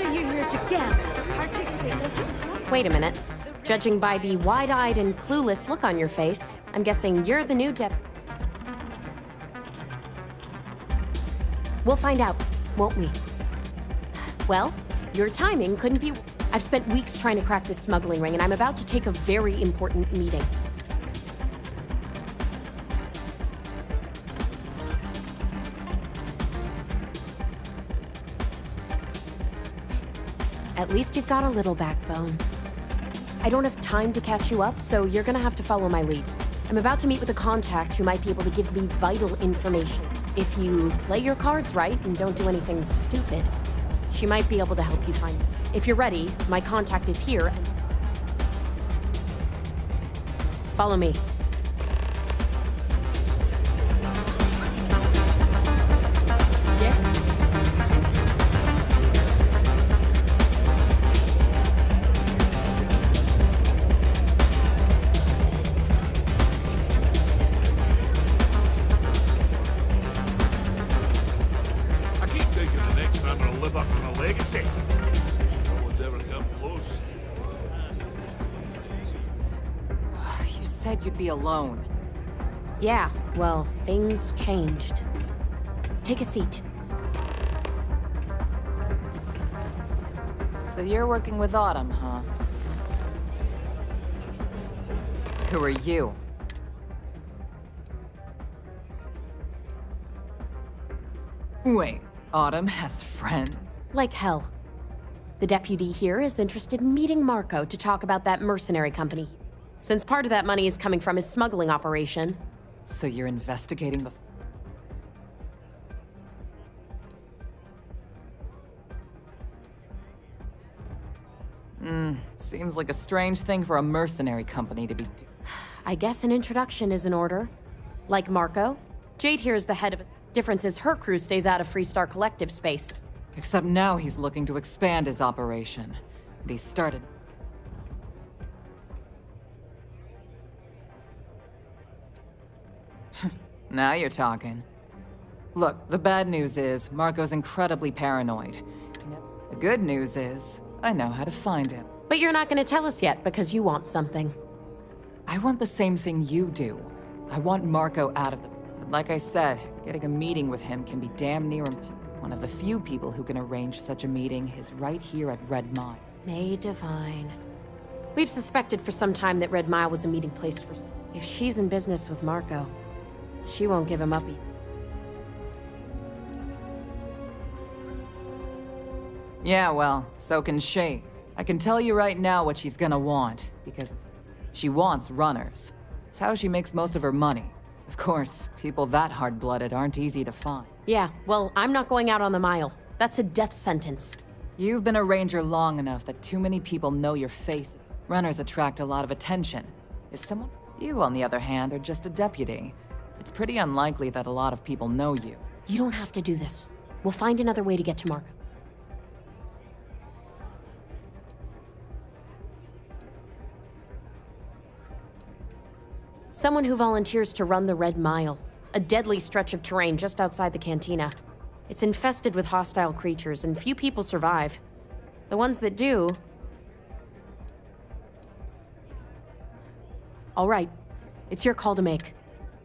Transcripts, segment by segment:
gathered you here together to participate just Wait a minute. Judging by the wide-eyed and clueless look on your face, I'm guessing you're the new dep... We'll find out, won't we? Well, your timing couldn't be... I've spent weeks trying to crack this smuggling ring, and I'm about to take a very important meeting. At least you've got a little backbone. I don't have time to catch you up, so you're gonna have to follow my lead. I'm about to meet with a contact who might be able to give me vital information. If you play your cards right and don't do anything stupid, she might be able to help you find it. If you're ready, my contact is here and... Follow me. Thinking the next time I'll live up to my legacy. No one's ever come close. You said you'd be alone. Yeah, well, things changed. Take a seat. So you're working with Autumn, huh? Who are you? Wait, Autumn has friends? Like hell. The deputy here is interested in meeting Marco to talk about that mercenary company. Since part of that money is coming from his smuggling operation, So you're investigating the... Hmm, seems like a strange thing for a mercenary company to be do- I guess an introduction is in order. Like Marco, Jade here is the head of. Difference is her crew stays out of Freestar Collective space. Except now he's looking to expand his operation. And he started... now you're talking. Look, the bad news is, Marco's incredibly paranoid. The good news is, I know how to find him. But you're not going to tell us yet because you want something. I want the same thing you do. I want Marco out of the... Like I said, getting a meeting with him can be damn near impossible. One of the few people who can arrange such a meeting is right here at Red Mile. Mei Devine. We've suspected for some time that Red Mile was a meeting place for... If she's in business with Marco, she won't give him up e- Yeah, well, so can she. I can tell you right now what she's gonna want, because she wants runners. It's how she makes most of her money. Of course, people that hard-blooded aren't easy to find. Yeah, well, I'm not going out on the mile. That's a death sentence. You've been a ranger long enough that too many people know your face. Runners attract a lot of attention. Is someone... You, on the other hand, are just a deputy. It's pretty unlikely that a lot of people know you. You don't have to do this. We'll find another way to get to Marco. Someone who volunteers to run the Red Mile, a deadly stretch of terrain just outside the cantina. It's infested with hostile creatures, and few people survive. The ones that do... All right, it's your call to make.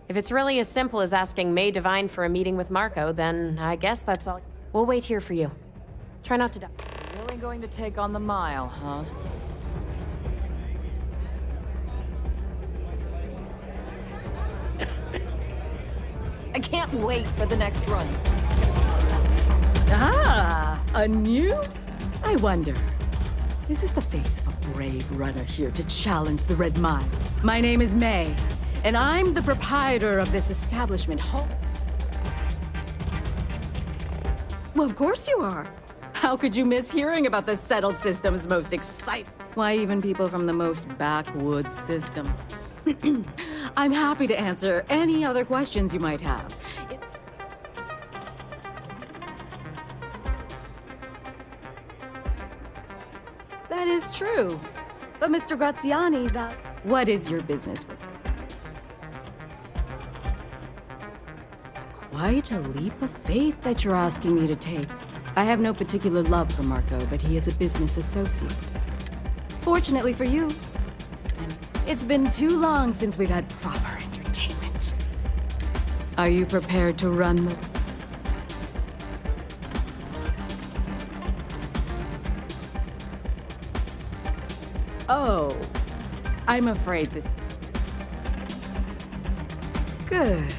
If it's really as simple as asking Mei Devine for a meeting with Marco, then I guess that's all. We'll wait here for you. Try not to die. Really going to take on the mile, huh? I can't wait for the next run. Ah, a new? I wonder. Is this the face of a brave runner here to challenge the Red Mile? My name is Mei, and I'm the proprietor of this establishment. Well, of course you are. How could you miss hearing about the settled system's most exciting? Why, even people from the most backwoods system. I'm happy to answer any other questions you might have. That is true. But Mr. Graziani, that... What is your business with It's quite a leap of faith that you're asking me to take. I have no particular love for Marco, but he is a business associate. Fortunately for you, it's been too long since we've had proper entertainment. Are you prepared to run the... Oh, I'm afraid this... Good.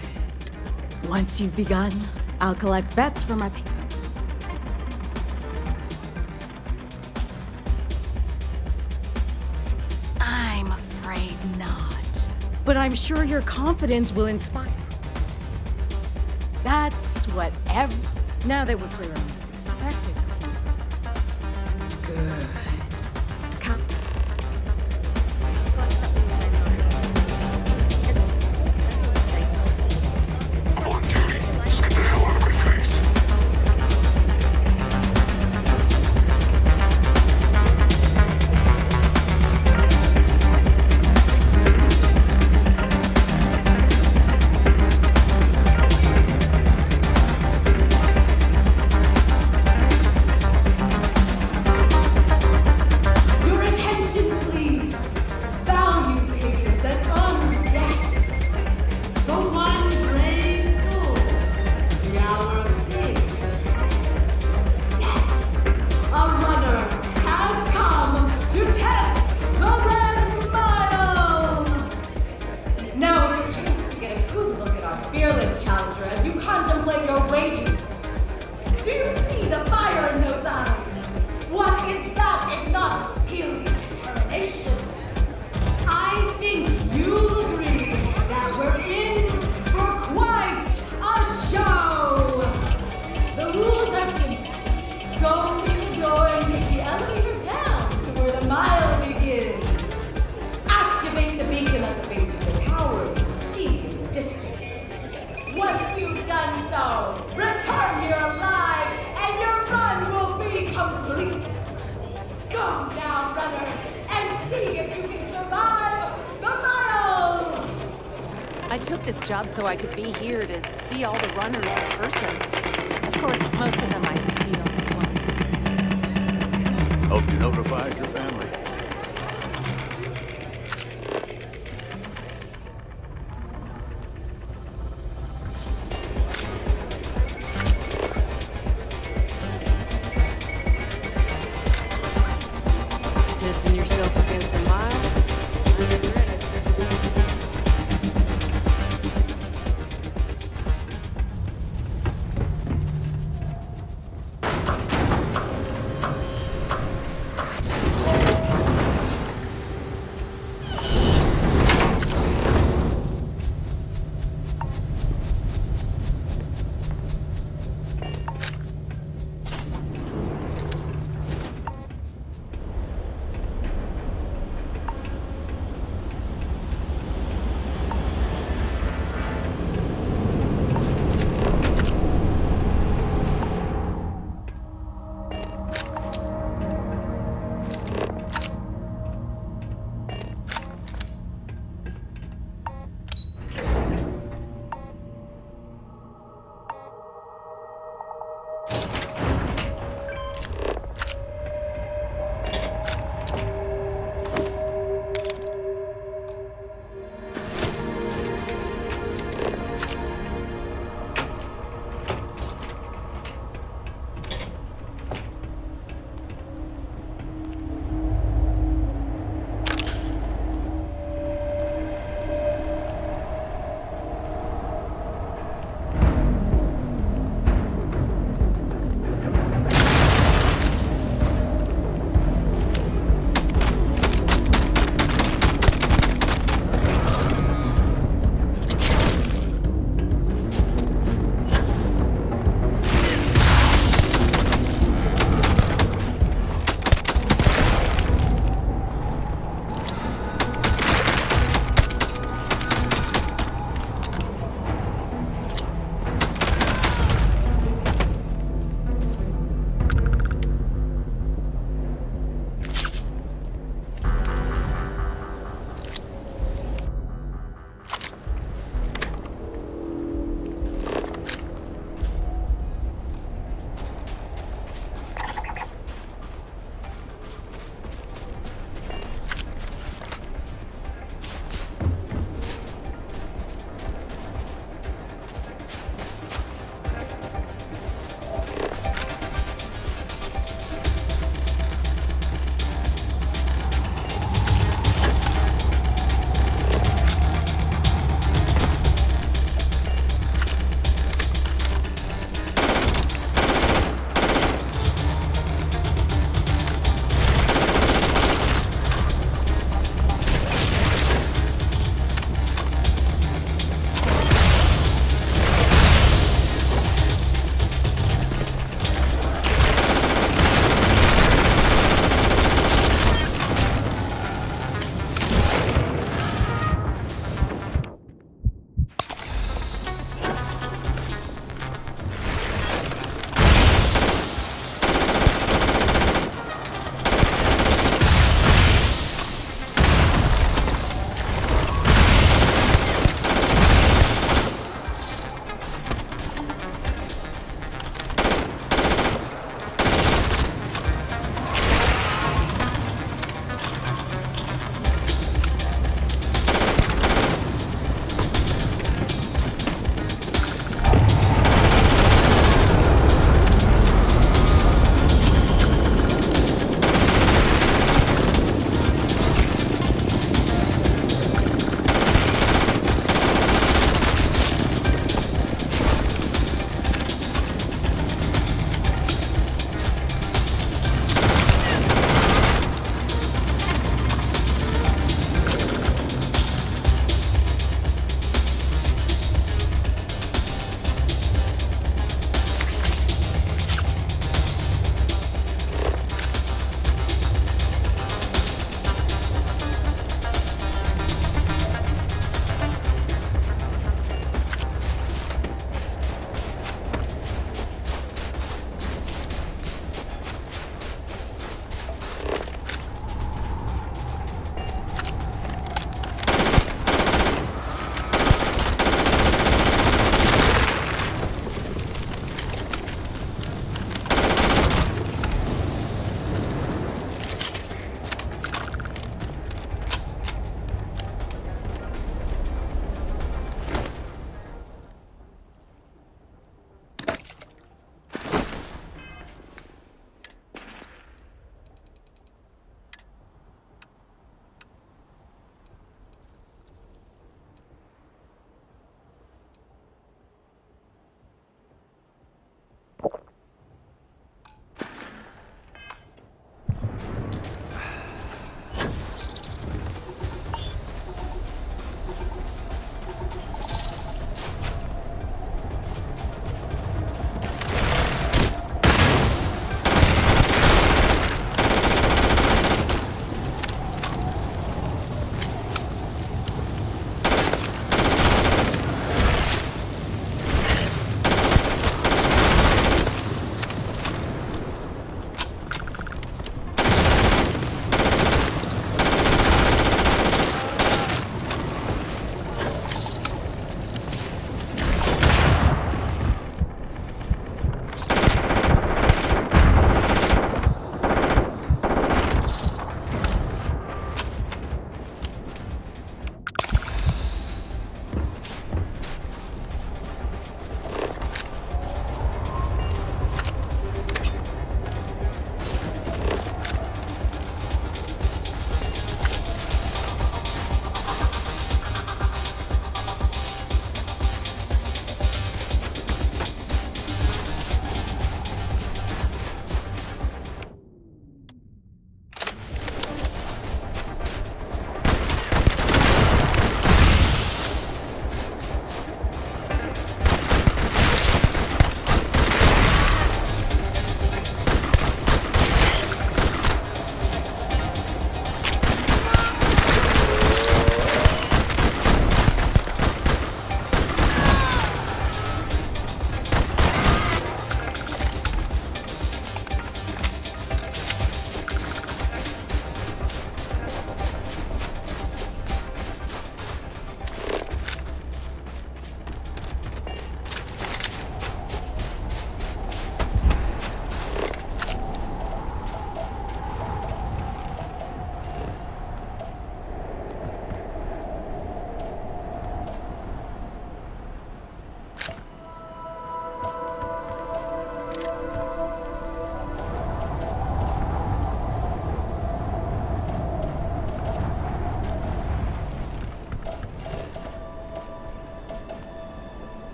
Once you've begun, I'll collect bets for my... but I'm sure your confidence will inspire. That's what every Now that we're clear on what's expected. Good. this job so I could be here to see all the runners in person. Of course, most of them I have seen only once. Hope you notified your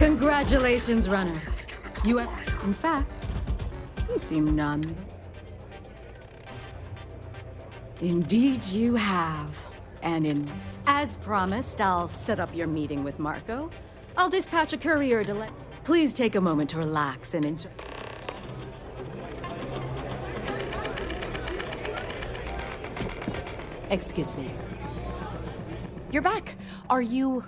Congratulations, runner. You have, in fact, you seem none. Indeed, you have. And in, as promised, I'll set up your meeting with Marco. I'll dispatch a courier to let. Please take a moment to relax and enjoy. Excuse me. You're back. Are you.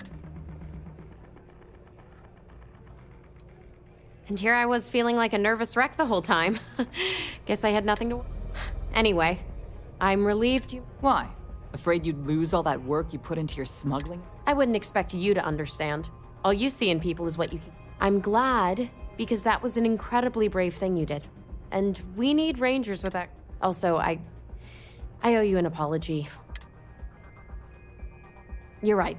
And here I was feeling like a nervous wreck the whole time. Guess I had nothing to. Anyway, I'm relieved you. Why? Afraid you'd lose all that work you put into your smuggling? I wouldn't expect you to understand. All you see in people is what you can. I'm glad because that was an incredibly brave thing you did. And we need rangers with that. Also, I. I owe you an apology. You're right.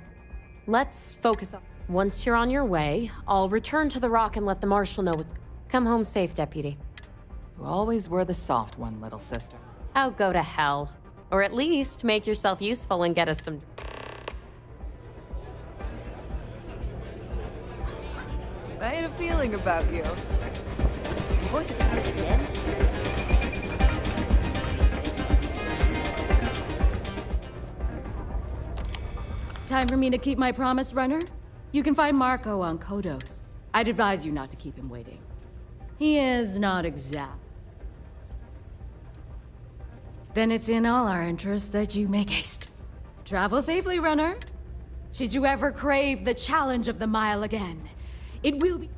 Let's focus on. Once you're on your way, I'll return to the rock and let the marshal know what's. Come home safe, deputy. You always were the soft one, little sister. Oh, go to hell. Or at least make yourself useful and get us some. I had a feeling about you. Going to try again? Time for me to keep my promise, runner? You can find Marco on Kodos. I'd advise you not to keep him waiting. He is not exact. Then it's in all our interests that you make haste. Travel safely, runner. Should you ever crave the challenge of the mile again, it will be.